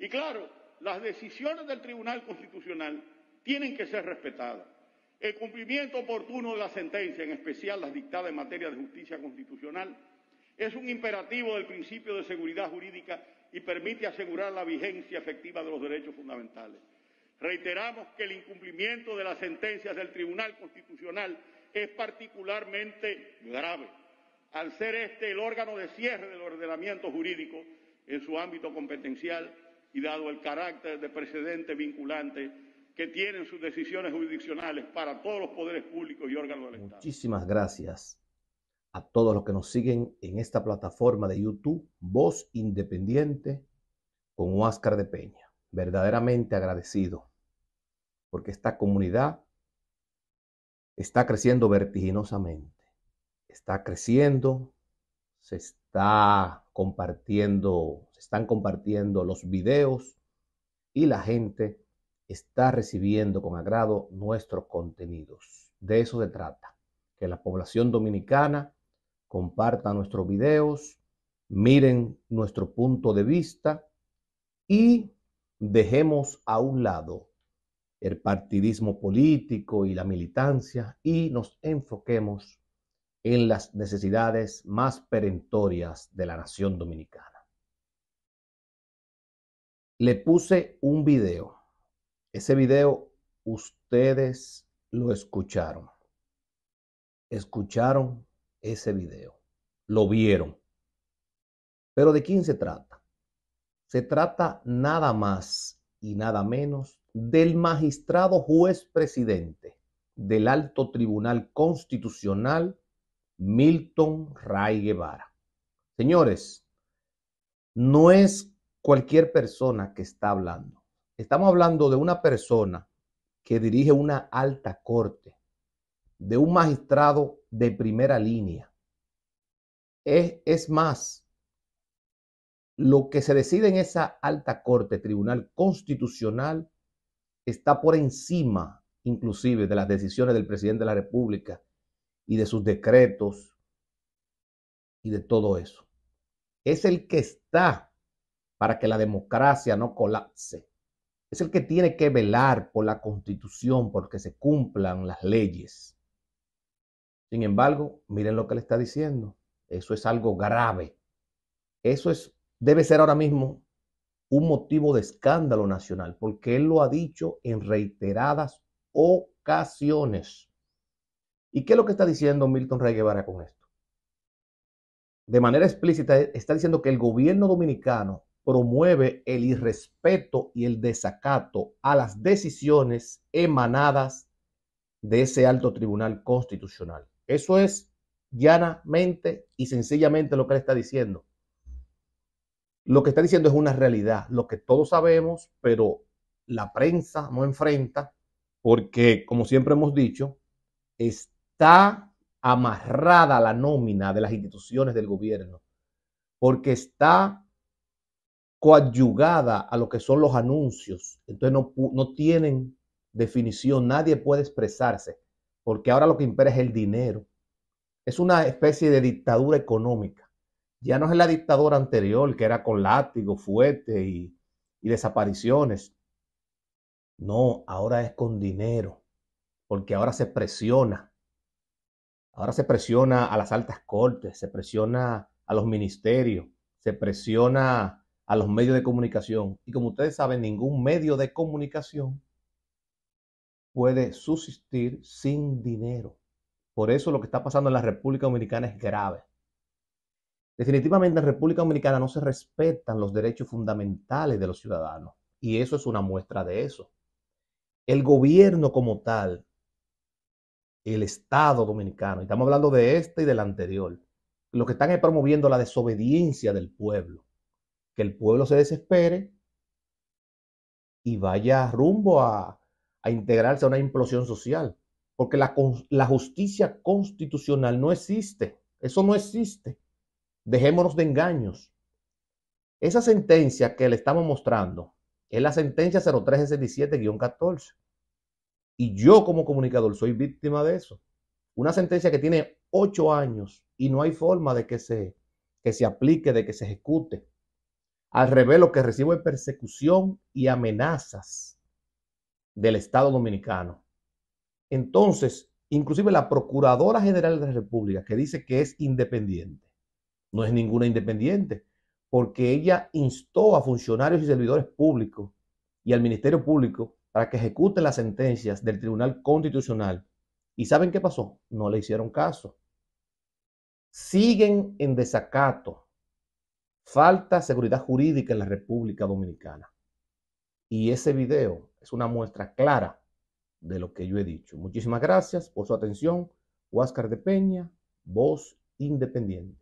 Y claro, las decisiones del Tribunal Constitucional tienen que ser respetadas. El cumplimiento oportuno de la sentencia, en especial las dictadas en materia de justicia constitucional, es un imperativo del principio de seguridad jurídica y permite asegurar la vigencia efectiva de los derechos fundamentales. Reiteramos que el incumplimiento de las sentencias del Tribunal Constitucional es particularmente grave, al ser este el órgano de cierre del ordenamiento jurídico en su ámbito competencial y dado el carácter de precedente vinculante que tienen sus decisiones jurisdiccionales para todos los poderes públicos y órganos del Estado. Muchísimas gracias a todos los que nos siguen en esta plataforma de YouTube, Voz Independiente con Huáscar de Peña. Verdaderamente agradecido porque esta comunidad está creciendo vertiginosamente. Está creciendo, se está compartiendo, están compartiendo los videos y la gente está recibiendo con agrado nuestros contenidos. De eso se trata, que la población dominicana comparta nuestros videos, miren nuestro punto de vista y dejemos a un lado el partidismo político y la militancia y nos enfoquemos en las necesidades más perentorias de la nación dominicana. Le puse un video. Ese video ustedes lo escucharon. Escucharon ese video. Lo vieron. Pero ¿de quién se trata? Se trata nada más y nada menos del magistrado juez presidente del Alto Tribunal Constitucional, Milton Ray Guevara. Señores, no es cualquier persona que está hablando. Estamos hablando de una persona que dirige una alta corte, de un magistrado de primera línea. Es, es más, lo que se decide en esa alta corte, Tribunal Constitucional, está por encima inclusive de las decisiones del presidente de la República y de sus decretos y de todo eso. Es el que está para que la democracia no colapse. Es el que tiene que velar por la constitución, porque se cumplan las leyes. Sin embargo, miren lo que le está diciendo. Eso es algo grave. Eso es, debe ser ahora mismo un motivo de escándalo nacional, porque él lo ha dicho en reiteradas ocasiones. ¿Y qué es lo que está diciendo Milton Rey Guevara con esto? De manera explícita está diciendo que el gobierno dominicano promueve el irrespeto y el desacato a las decisiones emanadas de ese alto tribunal constitucional. Eso es llanamente y sencillamente lo que él está diciendo. Lo que está diciendo es una realidad, lo que todos sabemos, pero la prensa no enfrenta porque, como siempre hemos dicho, está amarrada la nómina de las instituciones del gobierno, porque está coadyugada a lo que son los anuncios. Entonces no, no tienen definición, nadie puede expresarse, porque ahora lo que impera es el dinero. Es una especie de dictadura económica. Ya no es la dictadura anterior, que era con látigo, fuerte y, y desapariciones. No, ahora es con dinero, porque ahora se presiona. Ahora se presiona a las altas cortes, se presiona a los ministerios, se presiona a los medios de comunicación. Y como ustedes saben, ningún medio de comunicación puede subsistir sin dinero. Por eso lo que está pasando en la República Dominicana es grave. Definitivamente en República Dominicana no se respetan los derechos fundamentales de los ciudadanos y eso es una muestra de eso. El gobierno como tal, el Estado dominicano, y estamos hablando de este y del anterior, lo que están es promoviendo la desobediencia del pueblo, que el pueblo se desespere y vaya rumbo a, a integrarse a una implosión social, porque la, la justicia constitucional no existe, eso no existe. Dejémonos de engaños. Esa sentencia que le estamos mostrando es la sentencia 0317-14. Y yo como comunicador soy víctima de eso. Una sentencia que tiene ocho años y no hay forma de que se, que se aplique, de que se ejecute. Al revés, lo que recibo es persecución y amenazas del Estado Dominicano. Entonces, inclusive la Procuradora General de la República, que dice que es independiente, no es ninguna independiente, porque ella instó a funcionarios y servidores públicos y al Ministerio Público para que ejecuten las sentencias del Tribunal Constitucional. ¿Y saben qué pasó? No le hicieron caso. Siguen en desacato. Falta seguridad jurídica en la República Dominicana. Y ese video es una muestra clara de lo que yo he dicho. Muchísimas gracias por su atención. Huáscar de Peña, voz independiente.